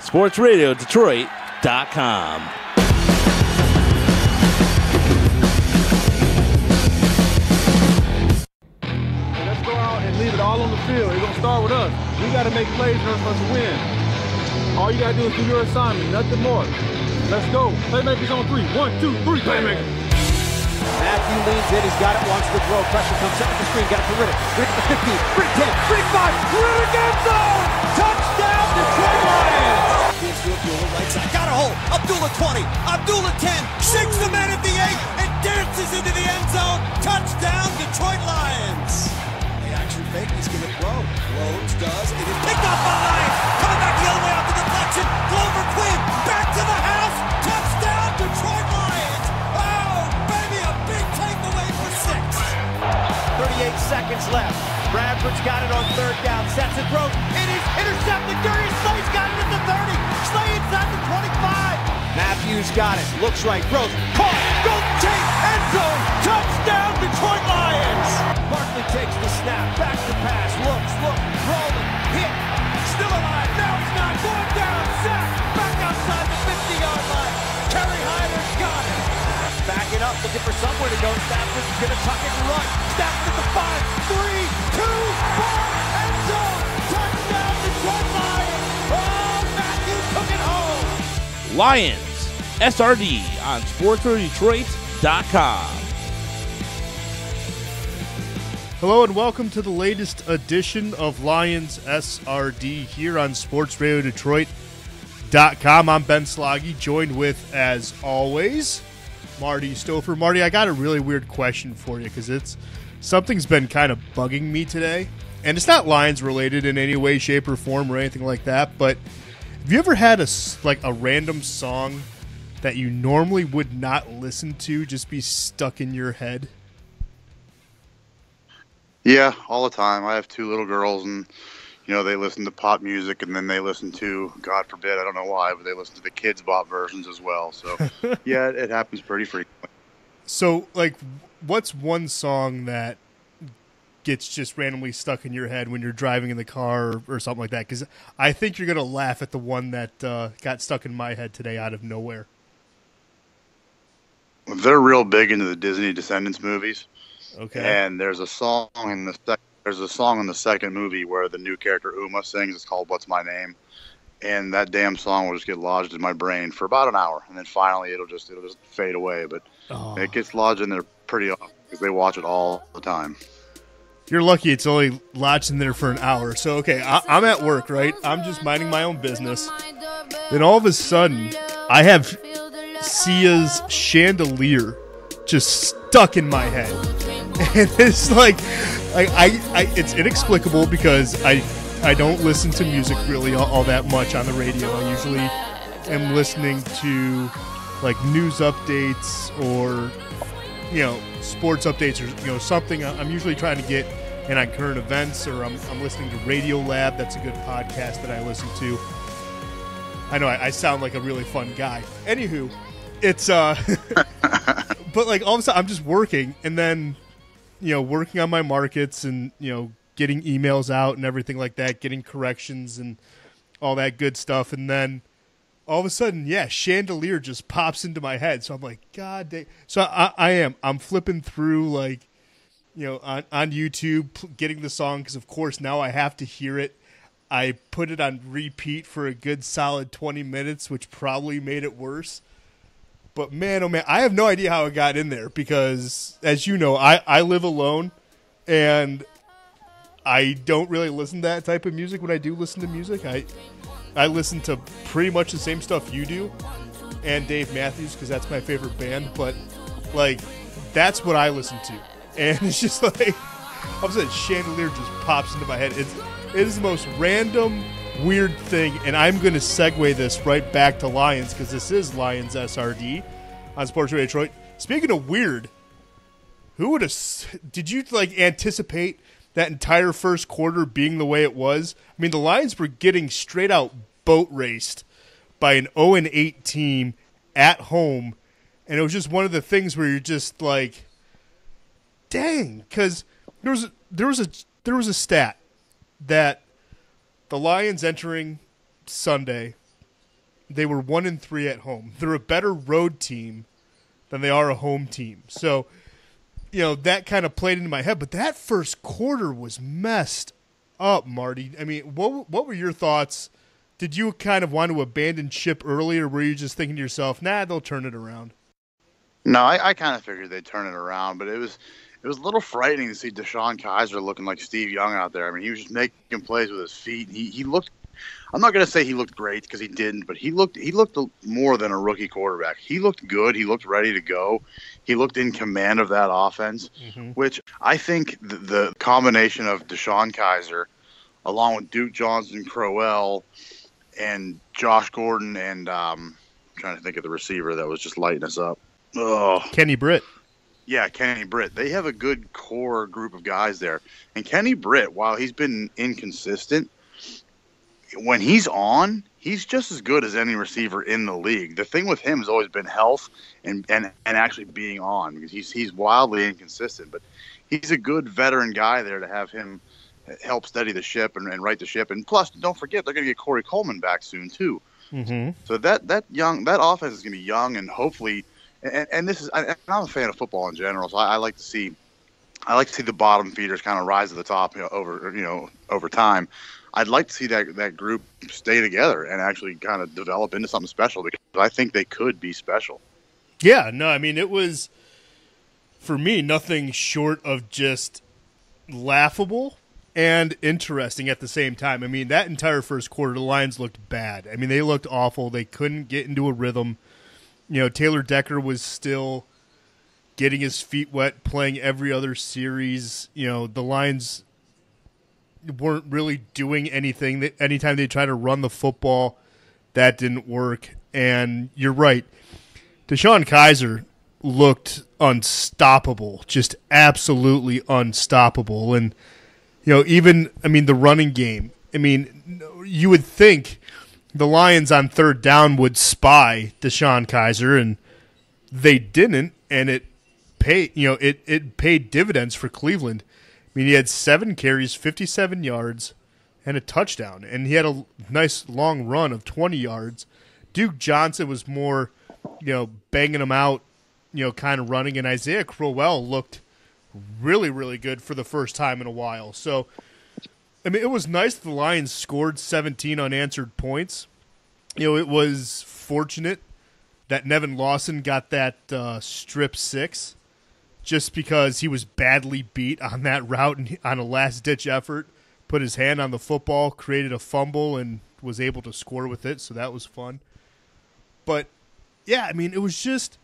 sportsradiodetroit.com. Let's go out and leave it all on the field. It's gonna start with us. We gotta make plays in order for us to win. All you gotta do is do your assignment, nothing more. Let's go. Playmakers on three. One, two, three. Playmakers. Matthew leans in, he's got it, wants to throw. Pressure comes up the screen, got it to Riddick. Riddick to 15, Riddick 10, Riddick 5, Riddick end zone! Abdullah right side, got a hole. Abdullah 20, Abdullah 10, shakes the man at the 8, and dances into the end zone. Touchdown, Detroit Lions! The action fake, he's gonna throw. Rhodes does, it is picked up by Coming back the other way off the deflection. Glover Quin, back to the house. Touchdown, Detroit Lions! Oh, baby, a big takeaway for six. 38 seconds left. Bradford's got it on third down. Sets and throws. It is intercepted. Darius Slay's got it at the 30. Slay inside the 25. Matthews got it. Looks right. Throws. Caught. Golden Tate. End zone. Touchdown, Detroit Lions. Barkley takes the snap. Back to pass. Looks. Look. Rolling. Hit. Still alive. Now he's not. Going down. Sack. Back outside the 50-yard line. Kerry Hyder's got it. Backing up, looking for somewhere to go. Stafford's gonna tuck it and run. Stafford at the five, three, two, one, end zone. Lions SRD on sportsradiodetroit.com. Hello and welcome to the latest edition of Lions SRD here on SportsRadioDetroit.com. I'm Ben Sloggy, joined with, as always, Marty Stouffer. Marty, I got a really weird question for you because it's something's been kind of bugging me today, and it's not Lions related in any way, shape, or form, or anything like that. But have you ever had a like a random song that you normally would not listen to just be stuck in your head? Yeah, all the time. I have two little girls, and you know they listen to pop music, and then they listen to, God forbid, I don't know why, but they listen to the Kidz Bop versions as well. So, yeah, it, it happens pretty frequently. So, like, what's one song that gets just randomly stuck in your head when you're driving in the car or, or something like that? Because I think you're gonna laugh at the one that uh, got stuck in my head today out of nowhere. They're real big into the Disney Descendants movies, Okay. and there's a song in the sec- there's a song in the second movie where the new character Uma sings. It's called "What's My Name," and that damn song will just get lodged in my brain for about an hour, and then finally it'll just it'll just fade away. But Oh. it gets lodged in there pretty often because they watch it all the time. You're lucky it's only lodged in there for an hour. So, okay, I, I'm at work, right? I'm just minding my own business. Then all of a sudden, I have Sia's chandelier just stuck in my head. And it's like, I, I, I it's inexplicable because I, I don't listen to music really all, all that much on the radio. I usually am listening to like news updates or you know sports updates or you know something. I'm usually trying to get in on current events or I'm, I'm listening to Radiolab. That's a good podcast that i listen to. I know i, I sound like a really fun guy. Anywho it's uh but like all of a sudden i'm just working and then you know working on my markets and you know getting emails out and everything like that getting corrections and all that good stuff. And then all of a sudden, yeah, chandelier just pops into my head. So I'm like, God dang. So I, I am. I'm flipping through like, you know, on, on YouTube, getting the song because of course now I have to hear it. I put it on repeat for a good solid 20 minutes, which probably made it worse. But man, oh man, I have no idea how it got in there because, as you know, I, I live alone and I don't really listen to that type of music when I do listen to music. I I listen to pretty much the same stuff you do, and Dave Matthews because that's my favorite band. But like, that's what I listen to, and it's just like all of a sudden chandelier just pops into my head. It's it is the most random, weird thing, and I'm going to segue this right back to Lions because this is Lions SRD on Sports Radio Detroit. Speaking of weird, who would have? Did you like anticipate that entire first quarter being the way it was? I mean, the Lions were getting straight out boat raced by an 0 and 8 team at home, and it was just one of the things where you're just like, dang, because there was a, there was a there was a stat that the Lions entering Sunday they were one and three at home. They're a better road team than they are a home team. So, you know, that kind of played into my head. But that first quarter was messed up, Marty. I mean, what what were your thoughts? Did you kind of want to abandon ship early, or were you just thinking to yourself, "Nah, they'll turn it around"? No, I, I kind of figured they'd turn it around, but it was it was a little frightening to see DeShone Kizer looking like Steve Young out there. I mean, he was just making plays with his feet. He he looked. I'm not going to say he looked great because he didn't, but he looked he looked more than a rookie quarterback. He looked good. He looked ready to go. He looked in command of that offense, mm-hmm. which I think the, the combination of DeShone Kizer, along with Duke Johnson, Crowell, and Josh Gordon, and um, I'm trying to think of the receiver that was just lighting us up. Oh, Kenny Britt. Yeah, Kenny Britt. They have a good core group of guys there. And Kenny Britt, while he's been inconsistent, when he's on, he's just as good as any receiver in the league. The thing with him has always been health and, and, and actually being on because he's he's wildly inconsistent. But he's a good veteran guy there to have him help steady the ship and, and right the ship. And plus, don't forget they're going to get Corey Coleman back soon too. Mm-hmm. So that that young that offense is going to be young and hopefully – and, and this is I, am a fan of football in general, so I, I, like to see I like to see the bottom feeders kind of rise to the top you know, over you know over time. I'd like to see that that group stay together and actually kind of develop into something special because I think they could be special. Yeah, no, I mean it was for me nothing short of just laughable and interesting at the same time. I mean that entire first quarter the Lions looked bad. I mean they looked awful. They couldn't get into a rhythm you know, Taylor Decker was still getting his feet wet, playing every other series. You know, the Lions weren't really doing anything. Anytime they tried to run the football, that didn't work. And you're right. DeShone Kizer looked unstoppable, just absolutely unstoppable. And, you know, even, I mean, the running game, I mean, you would think the Lions on third down would spy DeShone Kizer, and they didn't, and it paid. You know, it it paid dividends for Cleveland. I mean, he had seven carries, fifty-seven yards, and a touchdown, and he had a nice long run of twenty yards. Duke Johnson was more, you know, banging him out, you know, kind of running, and Isaiah Crowell looked really, really good for the first time in a while. So I mean, it was nice the Lions scored 17 unanswered points. You know, it was fortunate that Nevin Lawson got that uh, strip six just because he was badly beat on that route and on a last ditch effort, put his hand on the football, created a fumble, and was able to score with it. So that was fun. But yeah, I mean, it was just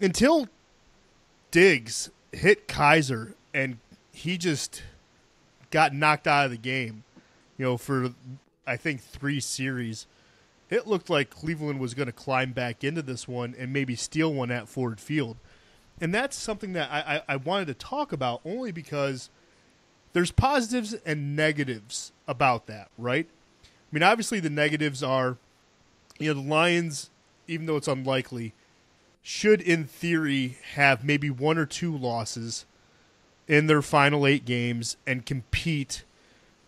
until Diggs hit Kizer, and he just got knocked out of the game, you know, for I think three series. It looked like Cleveland was going to climb back into this one and maybe steal one at Ford Field. And that's something that I, I, I wanted to talk about only because there's positives and negatives about that, right? I mean, obviously, the negatives are, you know, the Lions, even though it's unlikely, should in theory have maybe one or two losses in their final eight games and compete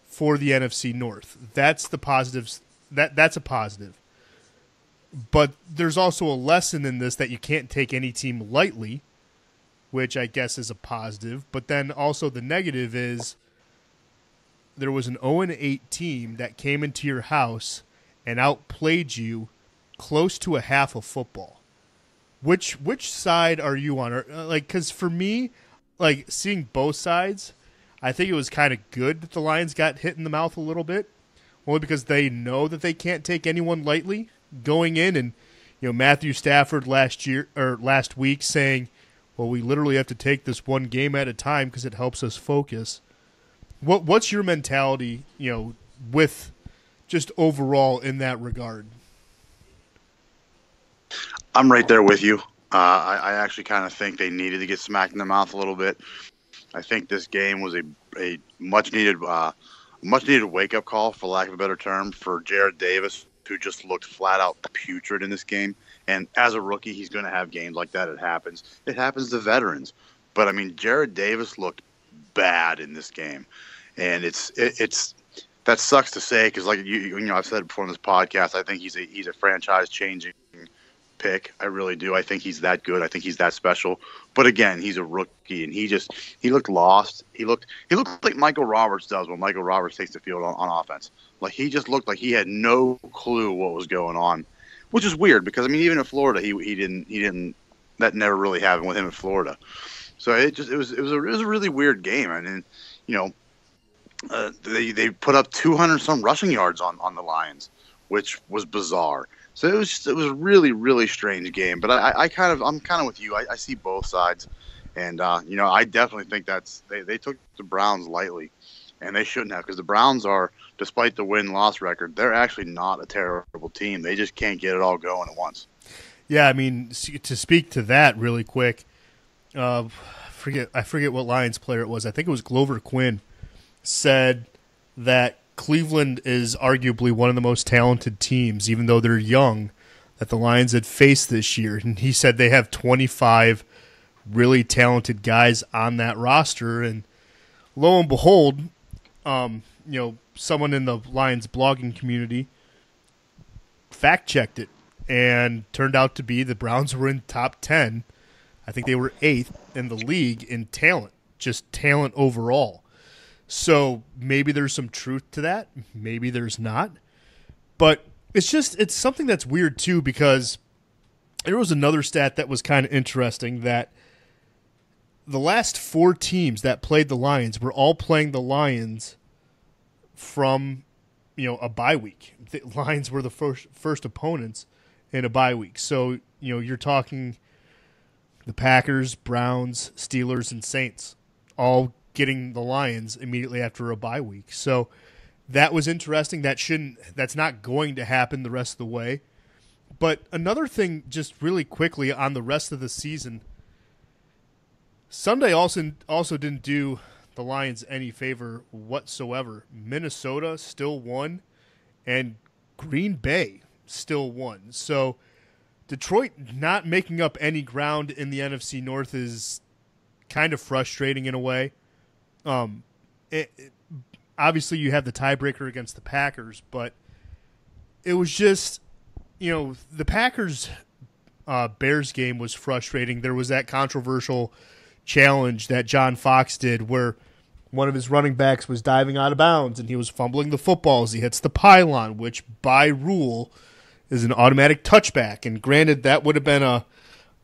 for the NFC North. That's the positives. That that's a positive. But there's also a lesson in this that you can't take any team lightly, which I guess is a positive. But then also the negative is there was an 0 8 team that came into your house and outplayed you close to a half of football. Which which side are you on? Uh, like, because for me, like seeing both sides, I think it was kind of good that the Lions got hit in the mouth a little bit, only because they know that they can't take anyone lightly going in, and you know Matthew Stafford last year or last week saying, "Well, we literally have to take this one game at a time because it helps us focus." What what's your mentality, you know, with just overall in that regard? I'm right there with you. Uh, I, I, actually kind of think they needed to get smacked in the mouth a little bit. I think this game was a, a much needed uh, much needed wake up call, for lack of a better term, for Jarrad Davis, who just looked flat out putrid in this game. And as a rookie, he's going to have games like that. It happens. It happens to veterans. But I mean, Jarrad Davis looked bad in this game, and it's it, it's that sucks to say because, like you, you know, I've said before in this podcast, I think he's a he's a franchise changing pick. I really do. I think he's that good. I think he's that special. But again, he's a rookie, and he just he looked lost. He looked he looked like Michael Roberts does when Michael Roberts takes the field on, on offense. Like he just looked like he had no clue what was going on, which is weird because I mean, even in Florida, he he didn't he didn't that never really happened with him in Florida. So it just it was it was a, it was a really weird game, and, and you know. Uh, they they put up 200 some rushing yards on, on the Lions, which was bizarre. So it was just, it was a really really strange game. But I, I kind of I'm kind of with you. I, I see both sides, and uh, you know I definitely think that's they, they took the Browns lightly, and they shouldn't have because the Browns are despite the win loss record they're actually not a terrible team. They just can't get it all going at once. Yeah, I mean to speak to that really quick, uh, forget I forget what Lions player it was. I think it was Glover Quin said that Cleveland is arguably one of the most talented teams, even though they're young, that the Lions had faced this year. And he said they have 25 really talented guys on that roster. And lo and behold, um, you know, someone in the Lions blogging community fact checked it and turned out to be the Browns were in top 10. I think they were eighth in the league in talent, just talent overall. So maybe there's some truth to that. Maybe there's not. But it's just it's something that's weird too because there was another stat that was kind of interesting that the last four teams that played the Lions were all playing the Lions from you know a bye week. The Lions were the first first opponents in a bye week. So, you know, you're talking the Packers, Browns, Steelers and Saints all getting the Lions immediately after a bye week. So that was interesting. That shouldn't that's not going to happen the rest of the way. But another thing just really quickly on the rest of the season Sunday also also didn't do the Lions any favor whatsoever. Minnesota still won and Green Bay still won. So Detroit not making up any ground in the NFC North is kind of frustrating in a way. Um, it, it, obviously you have the tiebreaker against the Packers, but it was just you know the Packers uh, Bears game was frustrating. There was that controversial challenge that John Fox did where one of his running backs was diving out of bounds and he was fumbling the football as he hits the pylon, which by rule is an automatic touchback. And granted, that would have been a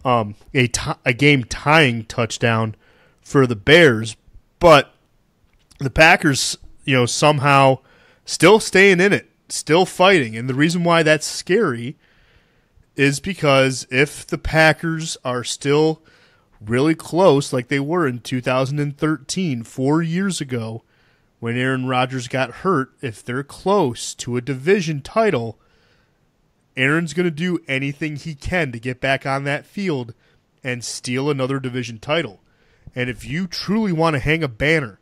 um, a, t- a game tying touchdown for the Bears, but the Packers, you know, somehow still staying in it, still fighting. And the reason why that's scary is because if the Packers are still really close, like they were in 2013, four years ago, when Aaron Rodgers got hurt, if they're close to a division title, Aaron's going to do anything he can to get back on that field and steal another division title. And if you truly want to hang a banner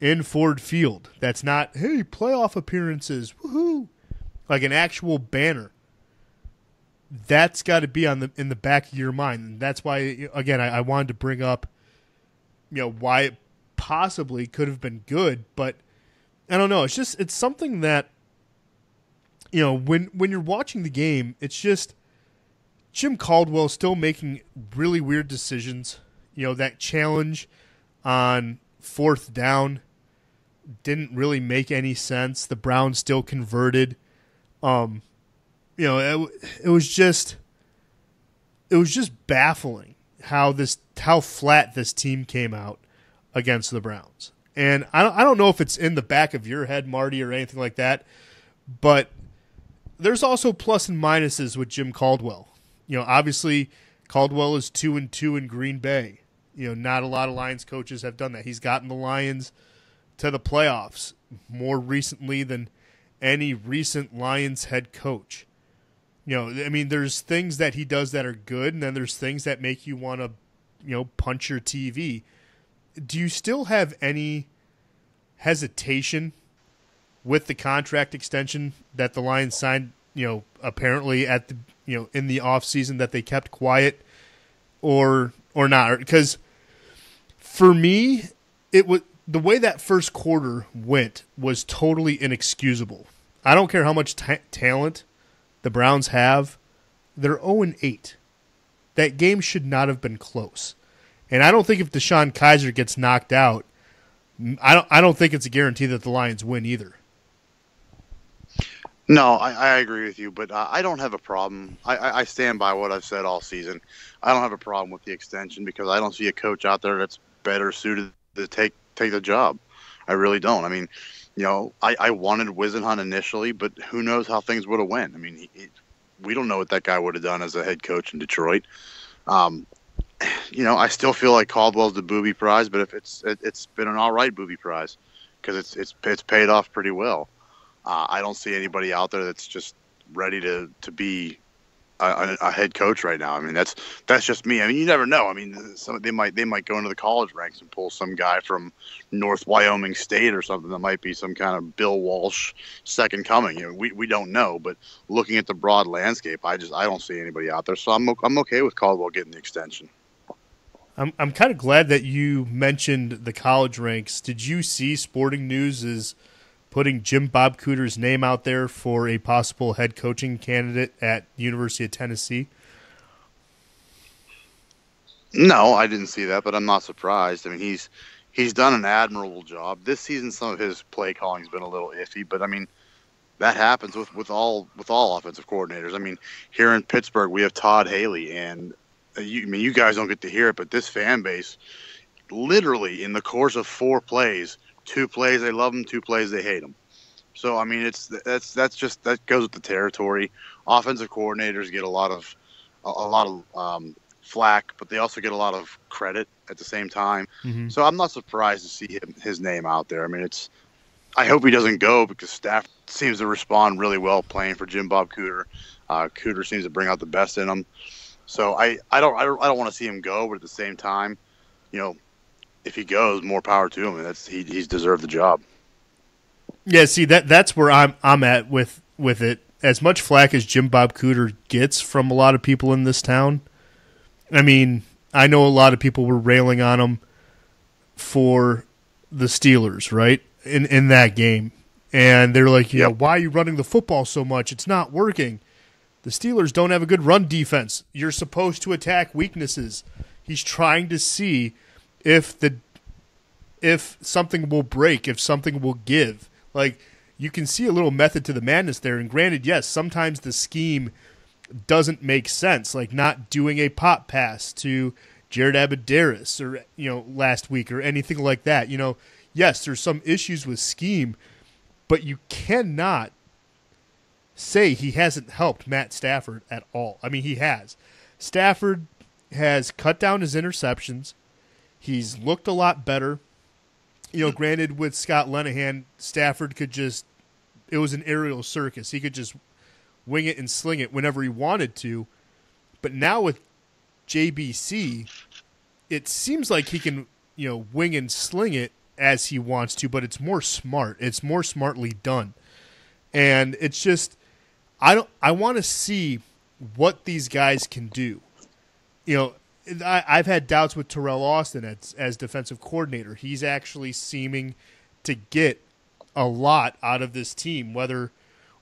in Ford Field that's not, hey, playoff appearances, woohoo, like an actual banner. That's got to be on the in the back of your mind, and that's why again I, I wanted to bring up, you know, why it possibly could have been good, but I don't know. It's just it's something that, you know, when when you're watching the game, it's just Jim Caldwell still making really weird decisions. You know that challenge on fourth down didn't really make any sense. The Browns still converted. Um, you know, it, it was just it was just baffling how this how flat this team came out against the Browns. And I don't, I don't know if it's in the back of your head, Marty, or anything like that, but there's also plus and minuses with Jim Caldwell. You know, obviously Caldwell is two and two in Green Bay. You know, not a lot of Lions coaches have done that. He's gotten the Lions to the playoffs more recently than any recent Lions head coach. You know, I mean, there's things that he does that are good, and then there's things that make you want to, you know, punch your TV. Do you still have any hesitation with the contract extension that the Lions signed, you know, apparently at the, you know, in the off season that they kept quiet or or not? Because for me, it was the way that first quarter went was totally inexcusable. I don't care how much ta- talent the Browns have; they're zero and eight. That game should not have been close. And I don't think if DeShone Kizer gets knocked out, I don't. I don't think it's a guarantee that the Lions win either. No, I, I agree with you, but uh, I don't have a problem. I, I, I stand by what I've said all season. I don't have a problem with the extension because I don't see a coach out there that's better suited to take take the job. I really don't. I mean, you know, I, I wanted Whisenhunt initially, but who knows how things would have went. I mean, he, he, we don't know what that guy would have done as a head coach in Detroit. Um, you know, I still feel like Caldwell's the booby prize, but if it's it, has been an all right booby prize because it's it's it's paid off pretty well. Uh, I don't see anybody out there that's just ready to to be a, a, head coach right now. I mean, that's that's just me. I mean, you never know. I mean, some, they might they might go into the college ranks and pull some guy from North Wyoming State or something that might be some kind of Bill Walsh second coming. You know, we, we don't know. But looking at the broad landscape, I just I don't see anybody out there. So I'm I'm okay with Caldwell getting the extension. I'm I'm kind of glad that you mentioned the college ranks. Did you see Sporting News is putting Jim Bob Cooter's name out there for a possible head coaching candidate at University of Tennessee? No, I didn't see that, but I'm not surprised. I mean, he's he's done an admirable job this season. Some of his play calling has been a little iffy, but I mean, that happens with, with all with all offensive coordinators. I mean, here in Pittsburgh, we have Todd Haley, and uh, you, I mean, you guys don't get to hear it, but this fan base, literally in the course of four plays, two plays they love him, two plays they hate him. So I mean, it's that's that's just that goes with the territory. Offensive coordinators get a lot of a, a lot of um, flack, but they also get a lot of credit at the same time. Mm-hmm. So I'm not surprised to see him, his name out there. I mean, it's I hope he doesn't go because staff seems to respond really well playing for Jim Bob Cooter. Uh, Cooter seems to bring out the best in him. So I, I don't I don't, I don't want to see him go, but at the same time, you know, if he goes, more power to him. And that's he, he's deserved the job. Yeah, see that that's where I'm I'm at with with it. As much flack as Jim Bob Cooter gets from a lot of people in this town, I mean, I know a lot of people were railing on him for the Steelers, right? In in that game. And they're like, Yeah, yep. why are you running the football so much? It's not working. The Steelers don't have a good run defense. You're supposed to attack weaknesses. He's trying to see if the if something will break, if something will give. Like you can see a little method to the madness there. And granted, yes, sometimes the scheme doesn't make sense, like not doing a pop pass to Jared Abbrederis or you know last week or anything like that. You know, yes, there's some issues with scheme, but you cannot say he hasn't helped Matt Stafford at all. I mean, he has. Stafford has cut down his interceptions. He's looked a lot better. You know, granted, with Scott Linehan, Stafford could just, it was an aerial circus. He could just wing it and sling it whenever he wanted to. But now with JBC, it seems like he can, you know, wing and sling it as he wants to, but it's more smart. It's more smartly done. And it's just I don't. I want to see what these guys can do. You know, I, have had doubts with Teryl Austin as, as defensive coordinator. He's actually seeming to get a lot out of this team, whether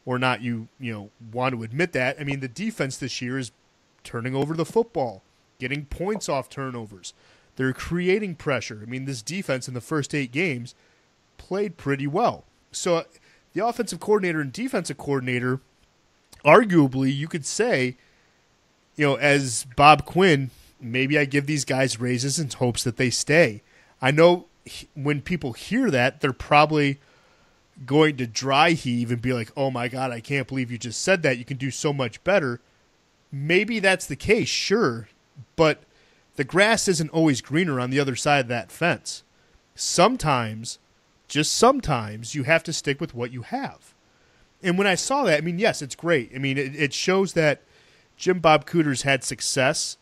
or not you you know want to admit that. I mean, the defense this year is turning over the football, getting points off turnovers. They're creating pressure. I mean, this defense in the first eight games played pretty well. So the offensive coordinator and defensive coordinator arguably you could say, you know, as Bob Quinn, maybe I give these guys raises in hopes that they stay. I know when people hear that, they're probably going to dry heave and be like, "Oh my god, I can't believe you just said that. You can do so much better." Maybe that's the case, sure, but the grass isn't always greener on the other side of that fence. Sometimes, just sometimes, you have to stick with what you have. And when I saw that, I mean, yes, it's great. I mean, it, it shows that Jim Bob Cooter's had success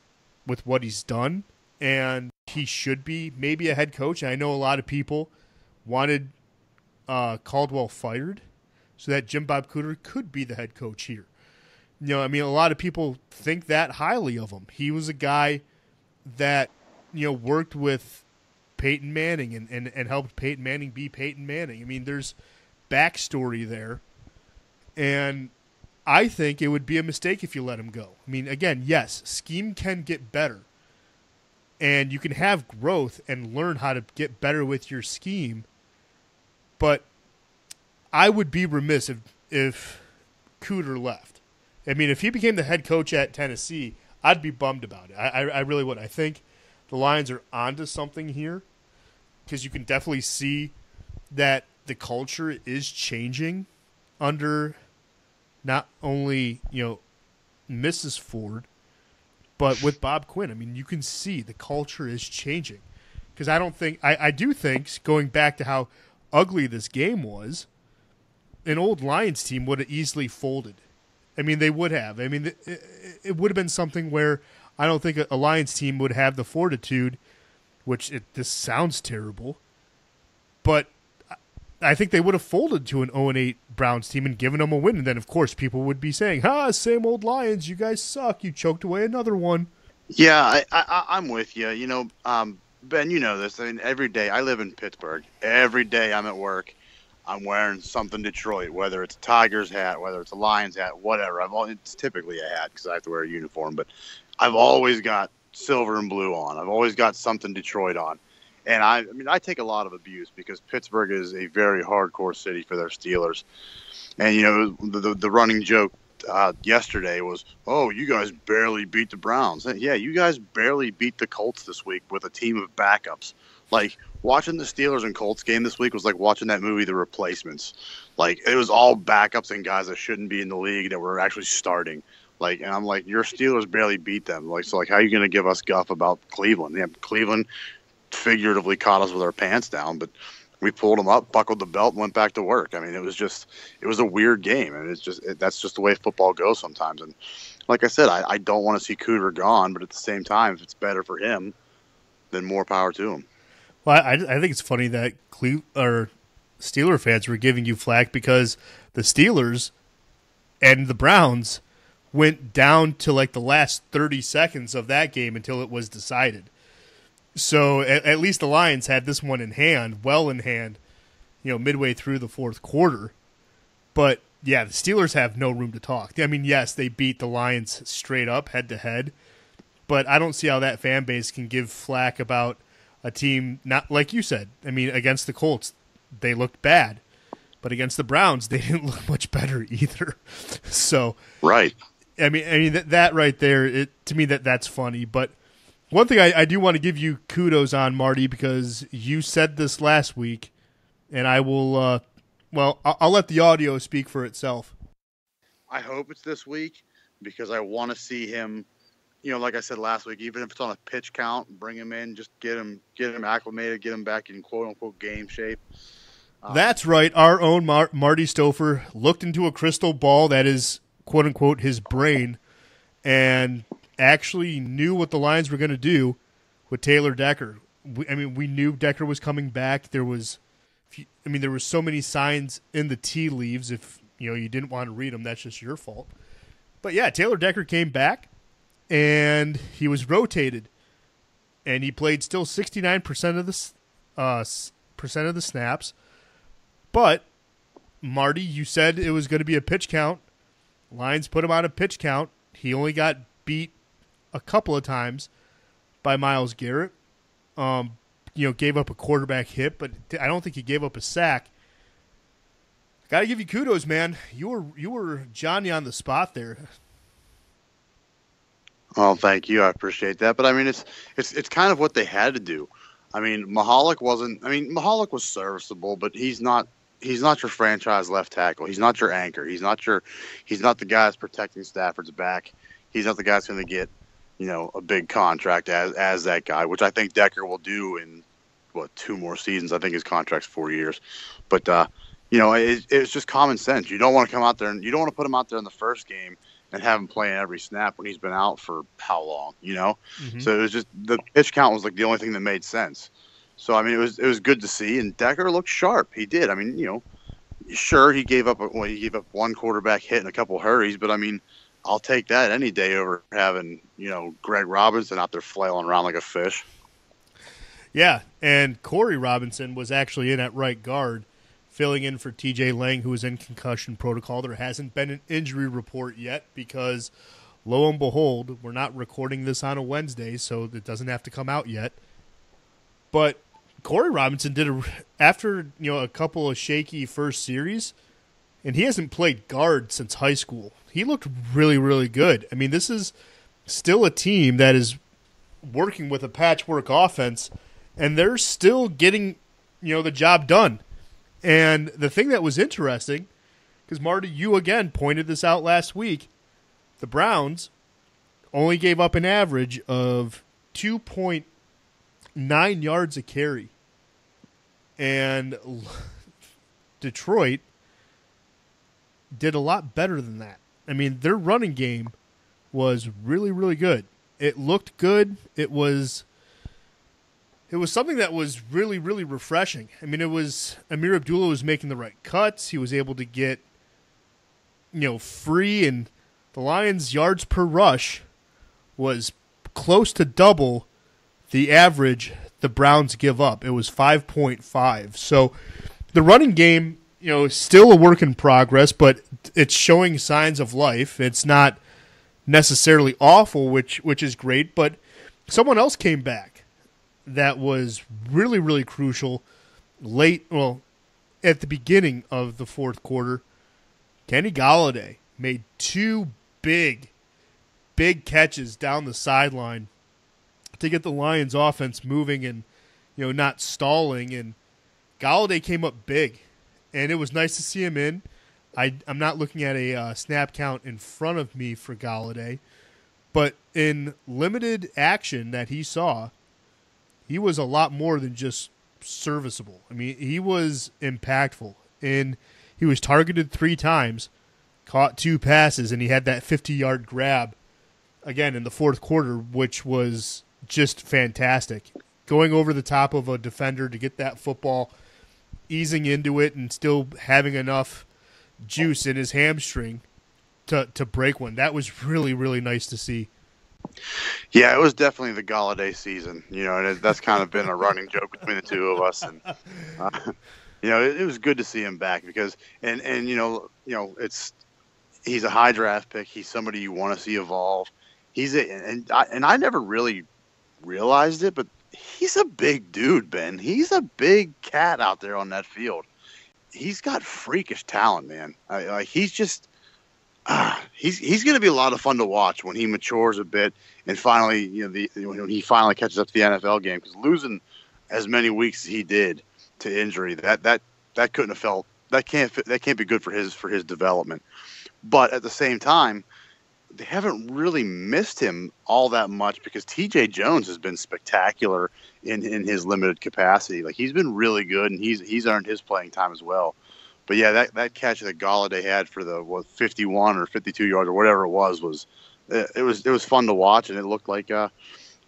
with what he's done, and he should be maybe a head coach. I know a lot of people wanted uh, Caldwell fired so that Jim Bob Cooter could be the head coach here. You know, I mean, a lot of people think that highly of him. He was a guy that, you know, worked with Peyton Manning and, and, and helped Peyton Manning be Peyton Manning. I mean, there's backstory there. And I think it would be a mistake if you let him go. I mean, again, yes, scheme can get better. And you can have growth and learn how to get better with your scheme. But I would be remiss if, if Cooter left. I mean, if he became the head coach at Tennessee, I'd be bummed about it. I, I, I really would. I think the Lions are onto something here because you can definitely see that the culture is changing under not only you know Mrs. Ford, but with Bob Quinn. I mean, you can see the culture is changing because I don't think I, I do think going back to how ugly this game was, an old Lions team would have easily folded. I mean, they would have. I mean, it, it would have been something where I don't think a Lions team would have the fortitude, which it, this sounds terrible, but I think they would have folded to an 0 8 Browns team and given them a win. And then, of course, people would be saying, "Ha, same old Lions. You guys suck. You choked away another one." Yeah, I, I'm with you. You know, um, Ben, you know this. I mean, every day I live in Pittsburgh. Every day I'm at work. I'm wearing something Detroit, whether it's a Tigers hat, whether it's a Lions hat, whatever. I've all, it's typically a hat because I have to wear a uniform, but I've always got silver and blue on. I've always got something Detroit on. And I, I mean, I take a lot of abuse because Pittsburgh is a very hardcore city for their Steelers. And you know, the the, the running joke uh, yesterday was, "Oh, you guys barely beat the Browns." Yeah, you guys barely beat the Colts this week with a team of backups. Like watching the Steelers and Colts game this week was like watching that movie The Replacements. Like it was all backups and guys that shouldn't be in the league that were actually starting. Like, and I'm like, your Steelers barely beat them. Like, so like, how are you going to give us guff about Cleveland? Yeah, Cleveland figuratively caught us with our pants down, but we pulled them up, buckled the belt, and went back to work. I mean, it was just it was a weird game, and it's just it, that's just the way football goes sometimes. And like I said, I, I don't want to see Cooter gone, but at the same time, if it's better for him, then more power to him. Well, I, I think it's funny that Cle- or Steeler fans were giving you flack because the Steelers and the Browns went down to like the last 30 seconds of that game until it was decided. So at, at, least the Lions had this one in hand, well in hand, you know, midway through the fourth quarter. But yeah, the Steelers have no room to talk. I mean, yes, they beat the Lions straight up, head to head, but I don't see how that fan base can give flack about a team not like you said. I mean, against the Colts, they looked bad, but against the Browns, they didn't look much better either. So right. I mean, I mean that, that right there, it to me that that's funny, but one thing I, I do want to give you kudos on, Marty, because you said this last week, and I will. Uh, well, I'll, I'll let the audio speak for itself. I hope it's this week because I want to see him. You know, like I said last week, even if it's on a pitch count, bring him in, just get him, get him acclimated, get him back in quote unquote game shape. Um, That's right. Our own Mar- Marty Stouffer looked into a crystal ball that is quote unquote his brain, and actually knew what the Lions were going to do with Taylor Decker. We, I mean, we knew Decker was coming back. There was, I mean, there were so many signs in the tea leaves. If you know you didn't want to read them, that's just your fault. But yeah, Taylor Decker came back, and he was rotated, and he played still sixty nine percent of the uh, percent of the snaps. But Marty, you said it was going to be a pitch count. Lions put him on a pitch count. He only got beat a couple of times by Myles Garrett. Um, you know, gave up a quarterback hit, but I don't think he gave up a sack. Got to give you kudos, man. You were you were Johnny on the spot there. Well, thank you. I appreciate that. But I mean, it's it's it's kind of what they had to do. I mean, Mihalik wasn't. I mean, Mihalik was serviceable, but he's not. He's not your franchise left tackle. He's not your anchor. He's not your. He's not the guy that's protecting Stafford's back. He's not the guy that's going to get you know, a big contract as as that guy, which I think Decker will do in what two more seasons. I think his contract's four years, but uh, you know, it, it's just common sense. You don't want to come out there and you don't want to put him out there in the first game and have him playing every snap when he's been out for how long, you know? Mm-hmm. So it was just the pitch count was like the only thing that made sense. So I mean, it was it was good to see, and Decker looked sharp. He did. I mean, you know, sure he gave up well, he gave up one quarterback hit and a couple hurries, but I mean, I'll take that any day over having you know Greg Robinson out there flailing around like a fish. Yeah, and Corey Robinson was actually in at right guard, filling in for TJ Lang, who was in concussion protocol. There hasn't been an injury report yet because, lo and behold, we're not recording this on a Wednesday, so it doesn't have to come out yet. But Corey Robinson did a after you know a couple of shaky first series, and he hasn't played guard since high school. He looked really, really good. I mean, this is still a team that is working with a patchwork offense and they're still getting you know the job done. And the thing that was interesting, because Marty, you again pointed this out last week, the Browns only gave up an average of two point nine yards a carry, and Detroit did a lot better than that. I mean, their running game was really, really good. It looked good. It was it was something that was really, really refreshing. I mean, it was Ameer Abdullah was making the right cuts. He was able to get, you know, free, and the Lions' yards per rush was close to double the average the Browns give up. It was 5.5. So the running game, you know, still a work in progress, but it's showing signs of life. It's not necessarily awful, which which is great, but someone else came back that was really, really crucial late, well, at the beginning of the fourth quarter. Kenny Golladay made two big, big catches down the sideline to get the Lions offense moving and, you know, not stalling. And Golladay came up big, and it was nice to see him in. I, I'm not looking at a uh, snap count in front of me for Golladay, but in limited action that he saw, he was a lot more than just serviceable. I mean, he was impactful, and he was targeted three times, caught two passes, and he had that 50 yard grab again in the fourth quarter, which was just fantastic. Going over the top of a defender to get that football, easing into it, and still having enough juice in his hamstring to to break one. That was really really nice to see. Yeah, it was definitely the Golladay season, you know, and it, that's kind of been a running joke between the two of us. And uh, you know, it, it, was good to see him back because, and and you know, you know, it's he's a high draft pick. He's somebody you want to see evolve. He's a, and I, and I never really realized it, but he's a big dude, Ben. He's a big cat out there on that field. He's got freakish talent, man. I, like he's just ah, he's he's going to be a lot of fun to watch when he matures a bit and finally, you know, the when he finally catches up to the NFL game because losing as many weeks as he did to injury that that that couldn't have felt that can't that can't be good for his for his development. But at the same time, they haven't really missed him all that much because TJ Jones has been spectacular in, in his limited capacity. Like he's been really good and he's he's earned his playing time as well. But yeah, that, that catch that Golladay had for the what 51 or 52 yards or whatever it was was it, it was it was fun to watch and it looked like uh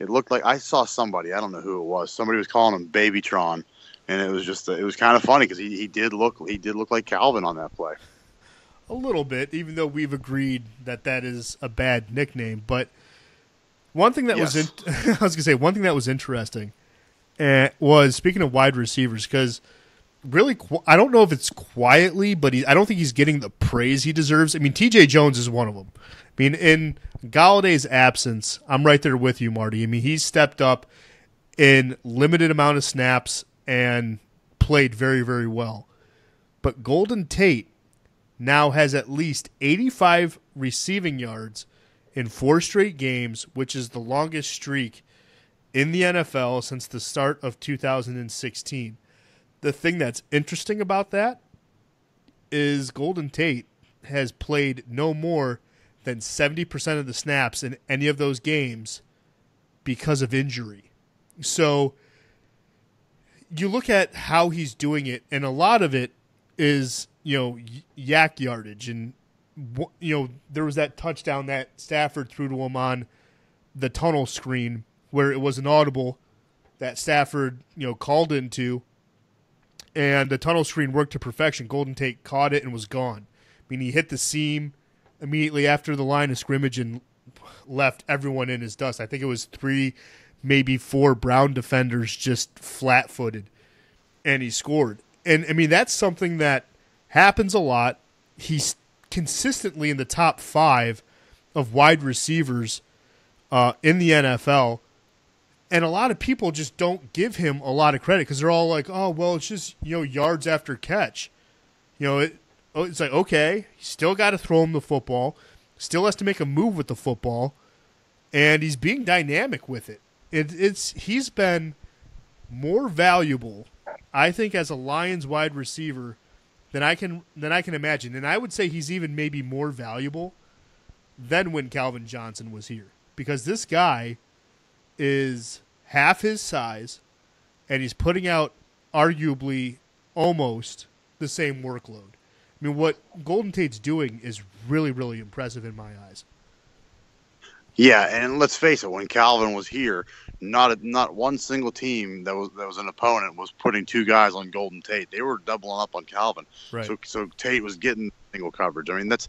it looked like I saw somebody I don't know who it was somebody was calling him Babytron and it was just it was kind of funny because he, he did look he did look like Calvin on that play. A little bit, even though we've agreed that that is a bad nickname. But one thing that yes. was in, I was gonna say one thing that was interesting uh, was speaking of wide receivers because really, I don't know if it's quietly, but he, I don't think he's getting the praise he deserves. I mean, T.J. Jones is one of them. I mean, in Golladay's absence, I'm right there with you, Marty. I mean, he's stepped up in limited amount of snaps and played very, very well. But Golden Tate now has at least 85 receiving yards in four straight games, which is the longest streak in the NFL since the start of 2016 the thing that's interesting about that is Golden Tate has played no more than 70% of the snaps in any of those games because of injury. So you look at how he's doing it, and a lot of it is, you know, YAC yardage. And, you know, there was that touchdown that Stafford threw to him on the tunnel screen where it was an audible that Stafford, you know, called into and the tunnel screen worked to perfection. Golden Tate caught it and was gone. I mean, he hit the seam immediately after the line of scrimmage and left everyone in his dust. I think it was three maybe four Brown defenders just flat footed, and he scored. And I mean, that's something that happens a lot. He's consistently in the top five of wide receivers uh, in the NFL. And a lot of people just don't give him a lot of credit because they're all like, "Oh, well, it's just you know yards after catch." You know, it, oh, it's like okay, still got to throw him the football, still has to make a move with the football, and he's being dynamic with it. it it's he's been more valuable, I think, as a Lions wide receiver than I can than I can imagine, and I would say he's even maybe more valuable than when Calvin Johnson was here because this guy is half his size, and he's putting out arguably almost the same workload. I mean, what Golden Tate's doing is really, really impressive in my eyes. Yeah, and let's face it, when Calvin was here, not a, not one single team that was that was an opponent was putting two guys on Golden Tate. They were doubling up on Calvin. Right. So so Tate was getting single coverage. I mean, that's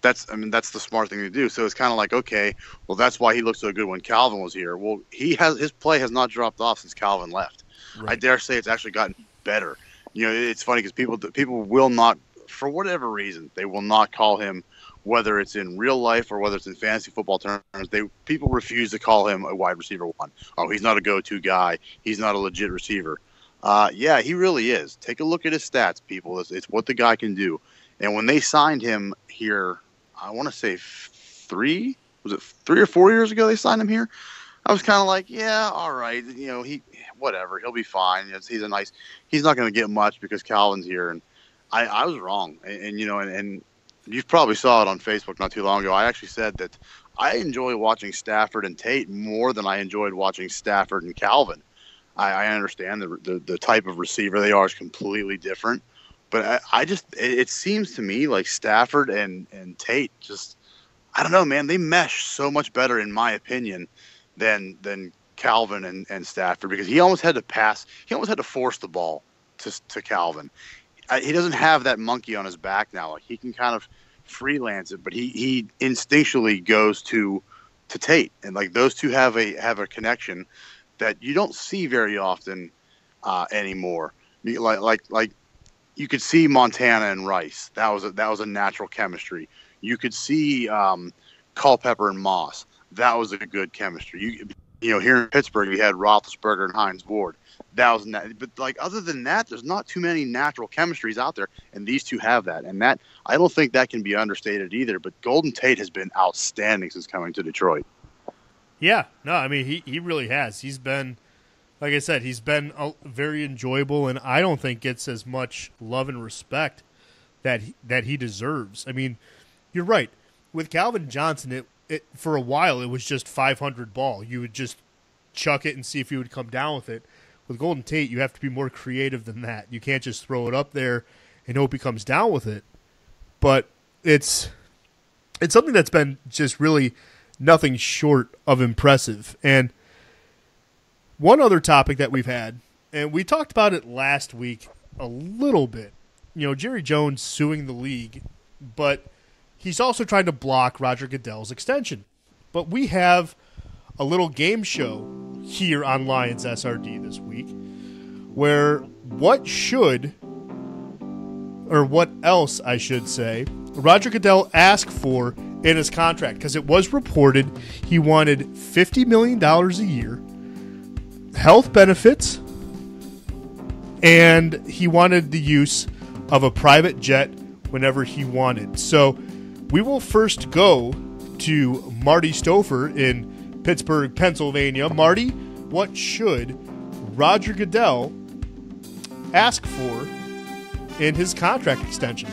that's I mean that's the smart thing to do. So it's kind of like okay, well that's why he looked so good when Calvin was here. Well, he has his play has not dropped off since Calvin left. Right. I dare say it's actually gotten better. You know, it's funny because people people will not for whatever reason they will not call him whether it's in real life or whether it's in fantasy football terms. They people refuse to call him a wide receiver one. Oh, he's not a go-to guy. He's not a legit receiver. Uh, yeah, he really is. Take a look at his stats, people. It's, it's what the guy can do. And when they signed him here I want to say three was it three or four years ago they signed him here. I was kind of like, yeah, all right, you know, he whatever, he'll be fine. he's a nice. He's not going to get much because Calvin's here, and I, I was wrong, and, and you know, and, and you probably saw it on Facebook not too long ago. I actually said that I enjoy watching Stafford and Tate more than I enjoyed watching Stafford and Calvin. I, I understand the, the the type of receiver they are is completely different, but I, I just it, it, seems to me like Stafford and and Tate just I don't know, man. They mesh so much better, in my opinion, than than Calvin and, and Stafford because he almost had to pass. He almost had to force the ball to to Calvin. He doesn't have that monkey on his back now. Like he can kind of freelance it, but he he instinctually goes to to Tate, and like those two have a have a connection that you don't see very often uh, anymore. Like like like you could see Montana and Rice. That was a, that was a natural chemistry. You could see um, Culpepper and Moss. That was a good chemistry. You you know here in Pittsburgh you had Roethlisberger and Hines Ward. That was but like other than that, there's not too many natural chemistries out there, and these two have that. And that I don't think that can be understated either. But Golden Tate has been outstanding since coming to Detroit. Yeah, no, I mean he he really has. He's been like I said, he's been uh, very enjoyable, and I don't think gets as much love and respect that he, that he deserves. I mean, you're right. With Calvin Johnson, it, it for a while it was just 500 ball. You would just chuck it and see if he would come down with it. With Golden Tate, you have to be more creative than that. You can't just throw it up there and hope he comes down with it. But it's it's something that's been just really nothing short of impressive. And one other topic that we've had, and we talked about it last week a little bit. You know, Jerry Jones suing the league, but he's also trying to block Roger Goodell's extension. But we have a little game show here on Lions SRD this week where what should, or what else I should say, Roger Goodell asked for in his contract because it was reported he wanted $50 million a year health benefits, and he wanted the use of a private jet whenever he wanted. So we will first go to Marty Stouffer in Pittsburgh, Pennsylvania. Marty, what should Roger Goodell ask for in his contract extension?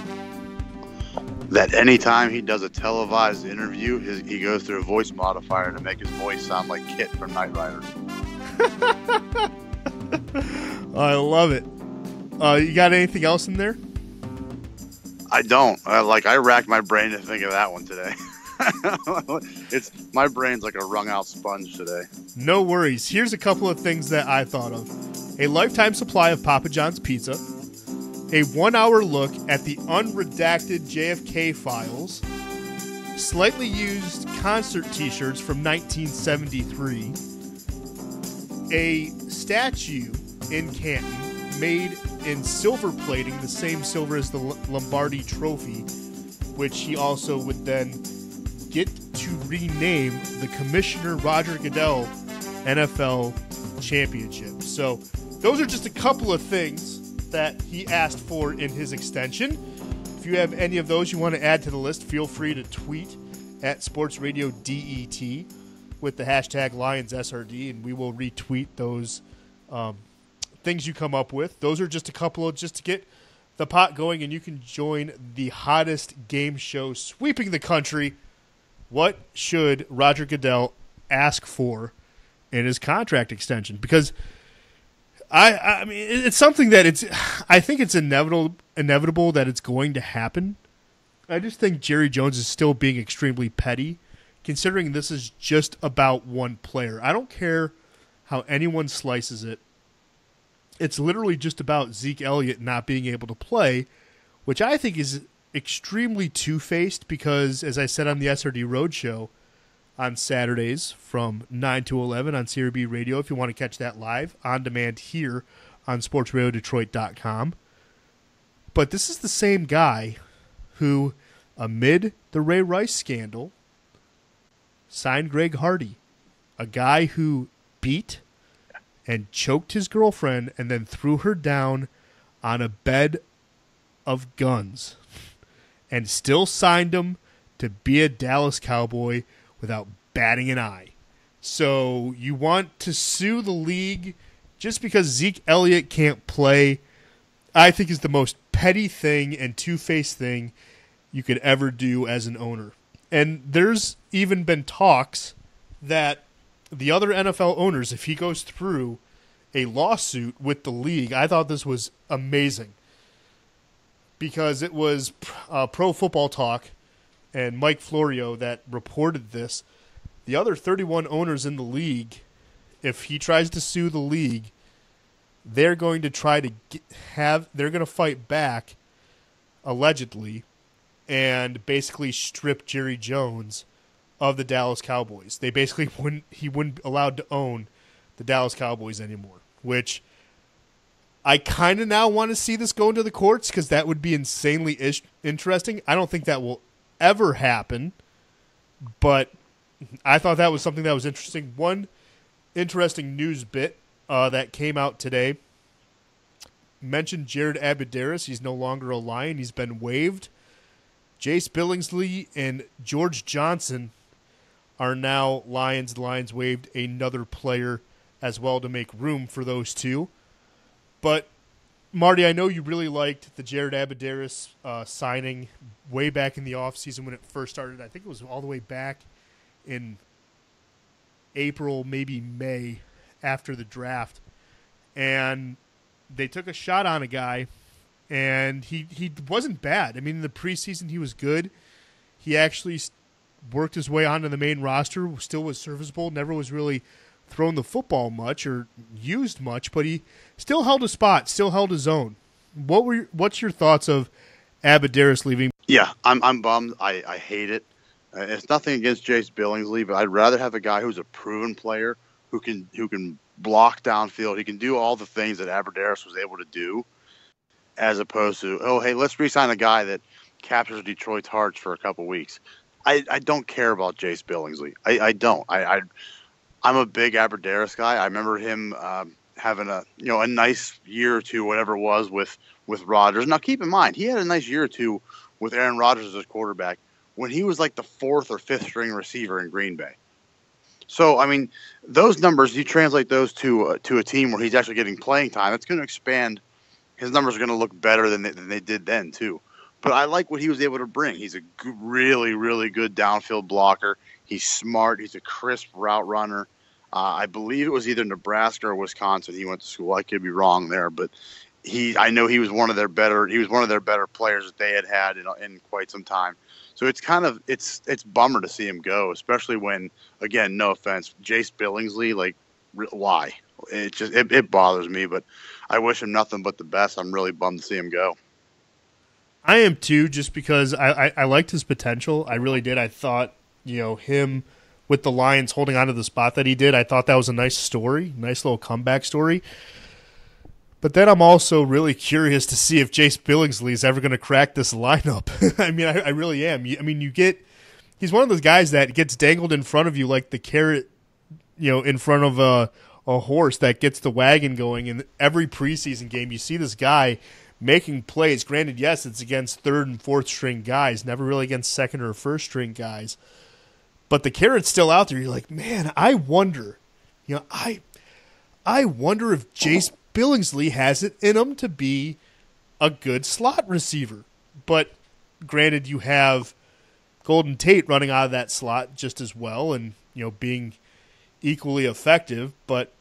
That anytime he does a televised interview, his, he goes through a voice modifier to make his voice sound like KITT from Knight Rider. I love it. Uh, you got anything else in there? I don't. Uh, like I racked my brain to think of that one today. it's my brain's like a wrung out sponge today. No worries. Here's a couple of things that I thought of: a lifetime supply of Papa John's pizza, a one-hour look at the unredacted JFK files, slightly used concert T-shirts from 1973 a statue in Canton made in silver plating, the same silver as the Lombardi Trophy, which he also would then get to rename the Commissioner Roger Goodell NFL Championship. So, those are just a couple of things that he asked for in his extension. If you have any of those you want to add to the list, feel free to tweet at Sports Radio DET with the hashtag LionsSRD, and we will retweet those um, things you come up with. Those are just a couple of just to get the pot going, and you can join the hottest game show sweeping the country. What should Roger Goodell ask for in his contract extension? Because I, I mean, it's something that it's. I think it's inevitable, inevitable that it's going to happen. I just think Jerry Jones is still being extremely petty, considering this is just about one player. I don't care how anyone slices it. It's literally just about Zeke Elliott not being able to play, which I think is extremely two faced because, as I said on the SRD Roadshow on Saturdays from 9 to 11 on CRB Radio, if you want to catch that live on demand here on sportsradiodetroit.com. But this is the same guy who, amid the Ray Rice scandal, signed Greg Hardy, a guy who beat and choked his girlfriend and then threw her down on a bed of guns and still signed him to be a Dallas Cowboy without batting an eye. So you want to sue the league just because Zeke Elliott can't play, I think is the most petty thing and two faced thing you could ever do as an owner. And there's even been talks that the other NFL owners, if he goes through a lawsuit with the league, I thought this was amazing because it was uh, Pro Football Talk and Mike Florio that reported this. The other 31 owners in the league, if he tries to sue the league, they're going to try to get, have they're going to fight back allegedly and basically strip Jerry Jones of the Dallas Cowboys. They basically wouldn't he wouldn't be allowed to own the Dallas Cowboys anymore, which I kind of now want to see this go into the courts because that would be insanely ish- interesting. I don't think that will ever happen, but I thought that was something that was interesting. One interesting news bit uh, that came out today mentioned Jared Abbrederis. He's no longer a Lion. He's been waived. Jace Billingsley and George Johnson are now Lions. The Lions waived another player as well to make room for those two. But Marty, I know you really liked the Jared Abbrederis uh, signing way back in the offseason when it first started. I think it was all the way back in April, maybe May after the draft. And they took a shot on a guy, and he, he wasn't bad. I mean, in the preseason, he was good. He actually worked his way onto the main roster, still was serviceable, never was really thrown the football much or used much, but he still held a spot, still held his own. What were your, what's your thoughts of Abbrederis leaving? Yeah, I'm I'm bummed. I, I hate it. Uh, it's nothing against Jace Billingsley, but I'd rather have a guy who's a proven player who can who can block downfield. He can do all the things that Abbrederis was able to do, as opposed to oh hey let's resign a guy that captures Detroit's hearts for a couple weeks. I, I don't care about Jace Billingsley. I, I don't. I, I I'm a big Abbrederis guy. I remember him um, having a you know a nice year or two, whatever it was, with with Rodgers. Now keep in mind, he had a nice year or two with Aaron Rodgers as quarterback when he was like the fourth or fifth string receiver in Green Bay. So I mean, those numbers you translate those to uh, to a team where he's actually getting playing time. It's going to expand. His numbers are going to look better than they, than they did then too. But I like what he was able to bring. He's a really, really good downfield blocker. He's smart. He's a crisp route runner. Uh, I believe it was either Nebraska or Wisconsin. He went to school. I could be wrong there, but he I know he was one of their better he was one of their better players that they had had in, in quite some time. So it's kind of it's it's bummer to see him go, especially when again, no offense, Jace Billingsley, like why? It just it, it bothers me, but I wish him nothing but the best. I'm really bummed to see him go. I am too, just because I, I, I liked his potential. I really did. I thought you know him with the Lions holding on to the spot that he did. I thought that was a nice story, nice little comeback story. But then I'm also really curious to see if Jace Billingsley is ever going to crack this lineup. I mean, I, I really am. I mean, you get he's one of those guys that gets dangled in front of you like the carrot, you know, in front of a a horse that gets the wagon going. In every preseason game, you see this guy making plays. Granted, yes, it's against third and fourth string guys, never really against second or first string guys. But the carrot's still out there. You're like, man, I wonder, you know, I I wonder if Jace Billingsley has it in him to be a good slot receiver. But granted, you have Golden Tate running out of that slot just as well, and you know being equally effective. But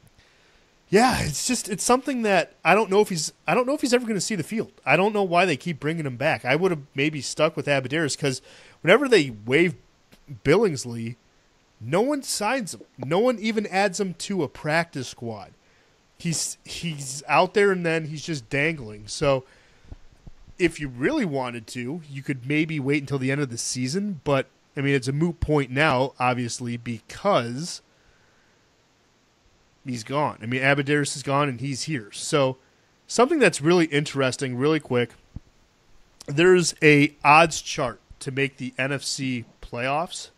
yeah, it's just it's something that I don't know if he's I don't know if he's ever going to see the field. I don't know why they keep bringing him back. I would have maybe stuck with Abbrederis because whenever they waive Billingsley, no one signs him. No one even adds him to a practice squad. He's he's out there and then he's just dangling. So if you really wanted to, you could maybe wait until the end of the season, but I mean it's a moot point now, obviously, because he's gone. I mean Abbrederis is gone and he's here. So something that's really interesting, really quick, there's a odds chart to make the NFC playoffs.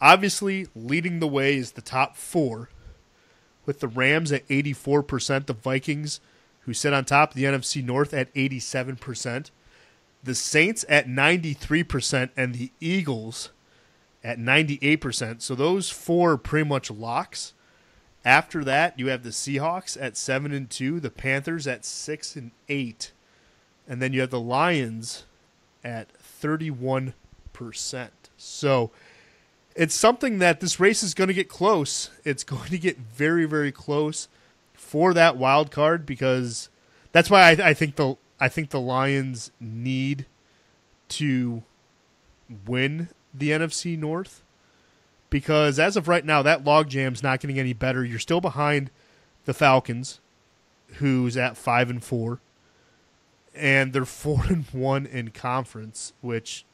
Obviously, leading the way is the top four, with the Rams at 84%, the Vikings who sit on top of the NFC North at 87%, the Saints at 93%, and the Eagles at 98%. So those four are pretty much locks. After that, you have the Seahawks at 7 and 2, the Panthers at 6 and 8, and then you have the Lions at 31%. So it's something that this race is going to get close. It's going to get very, very close for that wild card because that's why I, I think the I think the Lions need to win the NFC North because as of right now, that logjam's not getting any better. You're still behind the Falcons, who's at five and four, and they're four and one in conference, which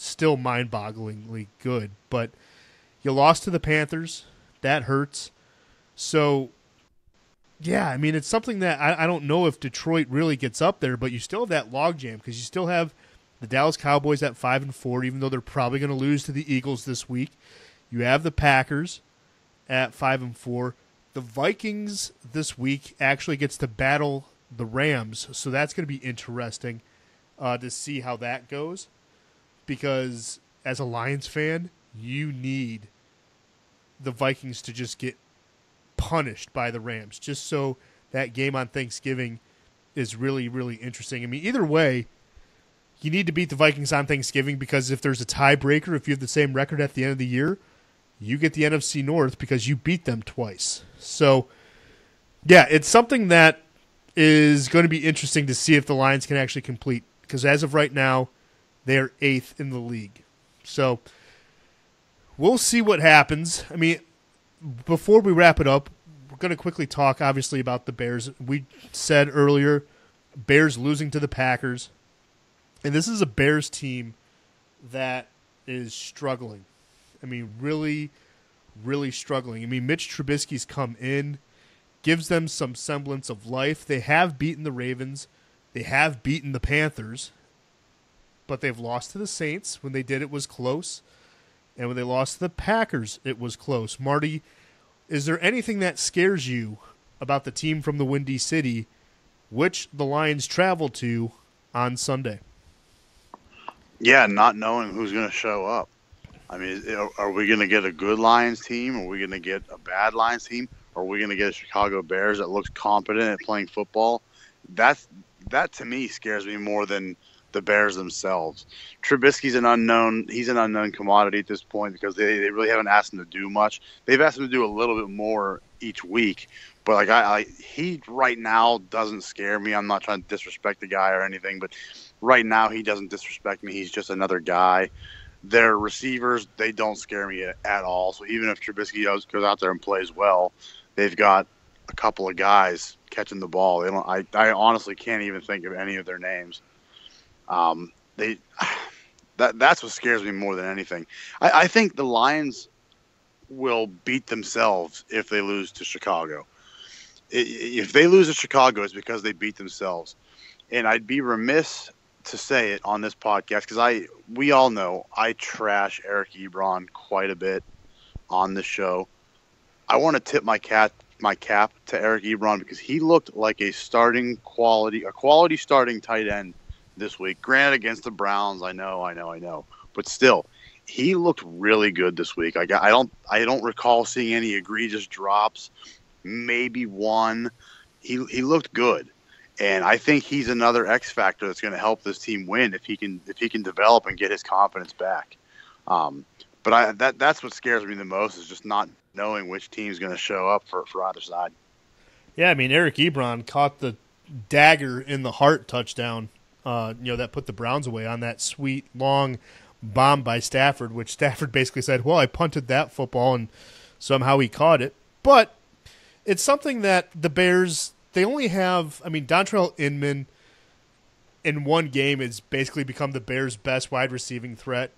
still mind-bogglingly good. But you lost to the Panthers, that hurts. So yeah, I mean, it's something that I, I don't know if Detroit really gets up there, but you still have that logjam because you still have the Dallas Cowboys at five and four, even though they're probably going to lose to the Eagles this week. You have the Packers at five and four. The Vikings this week actually gets to battle the Rams, so that's going to be interesting uh, to see how that goes. Because as a Lions fan, you need the Vikings to just get punished by the Rams, just so that game on Thanksgiving is really, really interesting. I mean, either way, you need to beat the Vikings on Thanksgiving because if there's a tiebreaker, if you have the same record at the end of the year, you get the NFC North because you beat them twice. So, yeah, it's something that is going to be interesting to see if the Lions can actually complete because as of right now, they are eighth in the league. So, we'll see what happens. I mean, before we wrap it up, we're going to quickly talk, obviously, about the Bears. We said earlier, Bears losing to the Packers, and this is a Bears team that is struggling. I mean, really, really struggling. I mean, Mitch Trubisky's come in, gives them some semblance of life. They have beaten the Ravens, they have beaten the Panthers, but they've lost to the Saints. When they did, it was close. And when they lost to the Packers, it was close. Marty, is there anything that scares you about the team from the Windy City, which the Lions travel to on Sunday? Yeah, not knowing who's going to show up. I mean, are we going to get a good Lions team? Are we going to get a bad Lions team? Are we going to get a Chicago Bears that looks competent at playing football? That's that to me scares me more than the Bears themselves. Trubisky's an unknown. He's an unknown commodity at this point because they, they really haven't asked him to do much. They've asked him to do a little bit more each week, but like I, I he right now doesn't scare me. I'm not trying to disrespect the guy or anything, but right now he doesn't disrespect me. He's just another guy. Their receivers they don't scare me at, at all. So even if Trubisky goes, goes out there and plays well, they've got a couple of guys catching the ball. They don't. I, I honestly can't even think of any of their names. Um, they that that's what scares me more than anything. I, I think the Lions will beat themselves if they lose to Chicago. If they lose to Chicago, it's because they beat themselves. And I'd be remiss to say it on this podcast because I we all know I trash Eric Ebron quite a bit on the show. I want to tip my cat my cap to Eric Ebron because he looked like a starting quality a quality starting tight end this week. Granted against the Browns, I know, I know, I know, but still, he looked really good this week. I got, I don't I don't recall seeing any egregious drops. Maybe one. He he looked good. And I think he's another X factor that's going to help this team win if he can if he can develop and get his confidence back. Um, but I, that that's what scares me the most is just not knowing which team's going to show up for, for either side. Yeah, I mean Eric Ebron caught the dagger in the heart touchdown. Uh, you know that put the Browns away on that sweet long bomb by Stafford, which Stafford basically said, "Well, I punted that football and somehow he caught it." But it's something that the Bears they only have. I mean, Dontrelle Inman in one game has basically become the Bears' best wide receiving threat.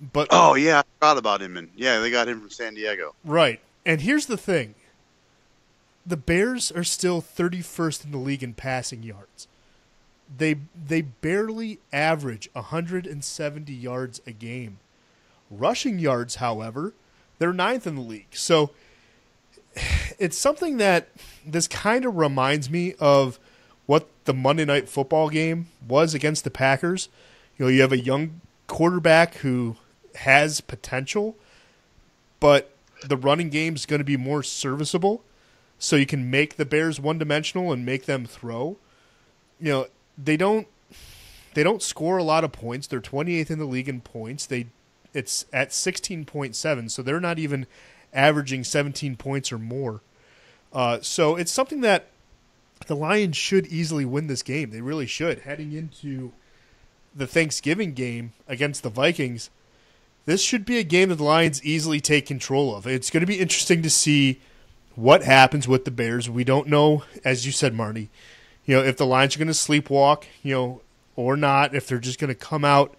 But Oh yeah, I forgot about him. And yeah, they got him from San Diego. Right. And here's the thing the Bears are still 31st in the league in passing yards. They they barely average 170 yards a game. Rushing yards, however, they're ninth in the league. So it's something that this kind of reminds me of what the Monday night football game was against the Packers. You know, you have a young quarterback who has potential, but the running game is going to be more serviceable. So you can make the Bears one dimensional and make them throw. You know, they don't they don't score a lot of points. They're 28th in the league in points. They it's at 16.7, so they're not even averaging 17 points or more. Uh, so it's something that the Lions should easily win this game. They really should. Heading into the Thanksgiving game against the Vikings, this should be a game that the Lions easily take control of. It's going to be interesting to see what happens with the Bears. We don't know, as you said, Marty, you know, if the Lions are going to sleepwalk, you know, or not, if they're just going to come out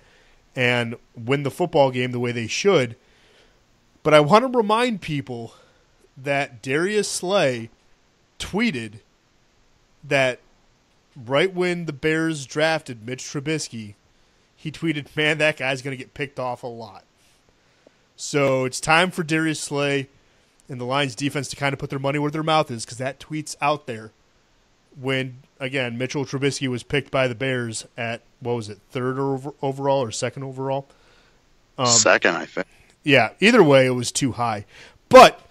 and win the football game the way they should. But I want to remind people that Darius Slay tweeted that right when the Bears drafted Mitch Trubisky, he tweeted, "Man, that guy's going to get picked off a lot." So it's time for Darius Slay and the Lions defense to kind of put their money where their mouth is because that tweet's out there. When again, Mitchell Trubisky was picked by the Bears at what was it, third over, overall or second overall? Um, second, I think. Yeah, either way, it was too high. But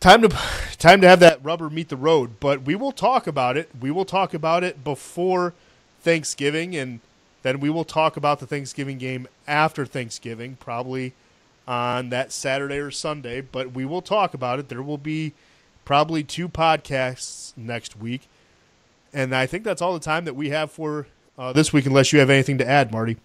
time to time to have that rubber meet the road. But we will talk about it. We will talk about it before Thanksgiving, and then we will talk about the Thanksgiving game after Thanksgiving, probably on that Saturday or Sunday. But we will talk about it. There will be probably two podcasts next week, and I think that's all the time that we have for uh, this week. Unless you have anything to add, Marty.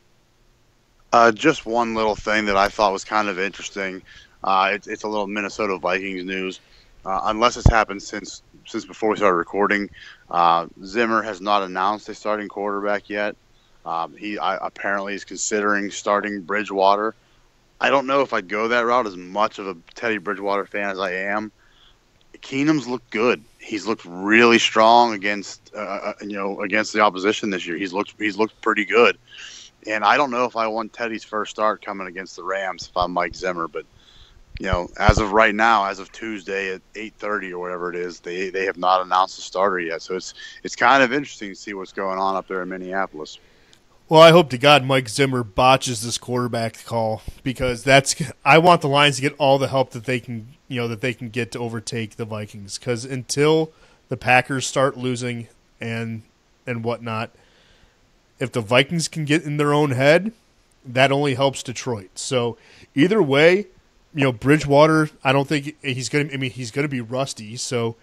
Uh, just one little thing that I thought was kind of interesting. Uh, it's, it's a little Minnesota Vikings news. Uh, unless it's happened since since before we started recording, uh, Zimmer has not announced a starting quarterback yet. Um, he I, apparently is considering starting Bridgewater. I don't know if I'd go that route as much of a Teddy Bridgewater fan as I am. Keenum's looked good. He's looked really strong against uh, uh, you know against the opposition this year. He's looked he's looked pretty good. And I don't know if I want Teddy's first start coming against the Rams if I'm Mike Zimmer, but you know, as of right now, as of Tuesday at 8:30 or whatever it is, they they have not announced a starter yet. So it's it's kind of interesting to see what's going on up there in Minneapolis. Well, I hope to God Mike Zimmer botches this quarterback call because that's I want the Lions to get all the help that they can, you know, that they can get to overtake the Vikings. Because until the Packers start losing and and whatnot, if the Vikings can get in their own head, that only helps Detroit. So either way, you know, Bridgewater, I don't think he's going to. I mean, he's going to be rusty. So,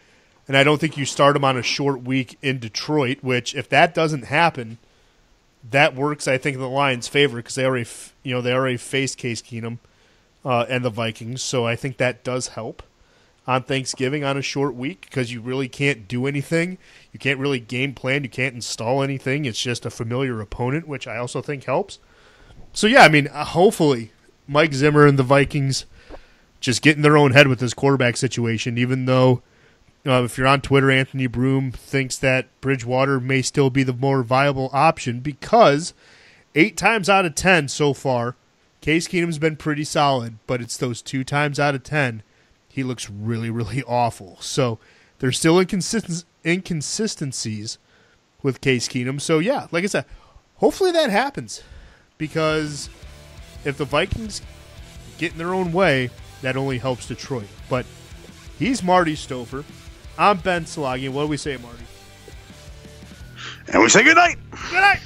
and I don't think you start him on a short week in Detroit. Which, if that doesn't happen, that works. I think in the Lions' favor because they already, you know, they already faced Case Keenum uh, and the Vikings. So I think that does help on Thanksgiving on a short week because you really can't do anything. You can't really game plan. You can't install anything. It's just a familiar opponent, which I also think helps. So yeah, I mean, uh, hopefully Mike Zimmer and the Vikings just get in their own head with this quarterback situation. Even though, uh, if you're on Twitter, Anthony Broom thinks that Bridgewater may still be the more viable option because eight times out of ten so far, Case Keenum's been pretty solid, but it's those two times out of ten he looks really, really awful. So there's still inconsisten- inconsistencies with Case Keenum. So yeah, like I said, hopefully that happens because if the Vikings get in their own way, that only helps Detroit. But he's Marty Stouffer. I'm Ben Salagi. What do we say, Marty? And we say good night. Good night.